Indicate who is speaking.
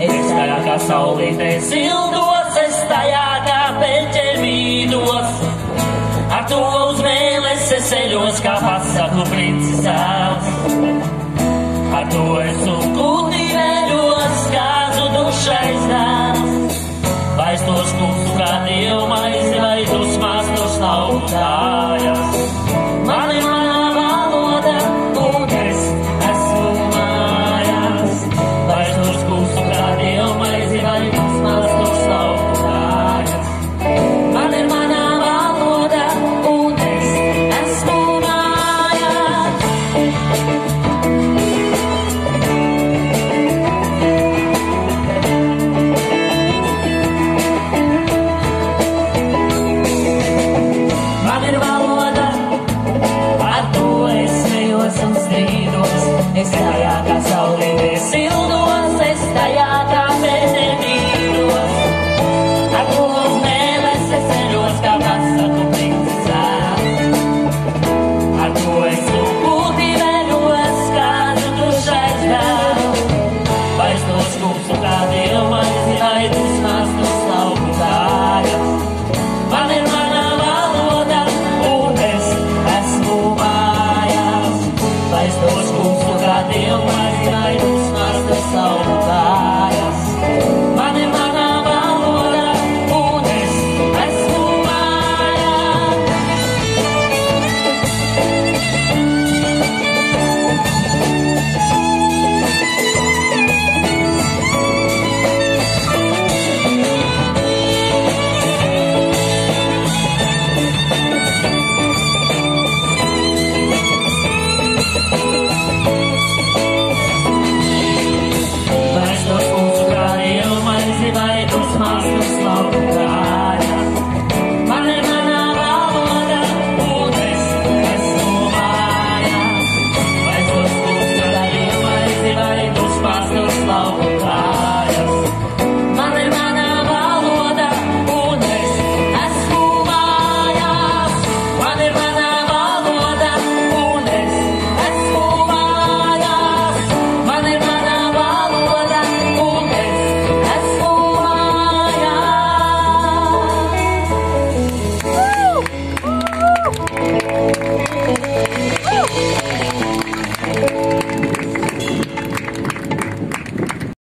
Speaker 1: Es kā saulīt nesildos, es tajā kā peķerīdos. Ar to uz mēles es eļos, kā pasaku princisāls. Ar to es un kūtī veļos, kā zudušais dāls. Vai es tos kūstu kā dievmaizi, vai dusmās tos nav tāds.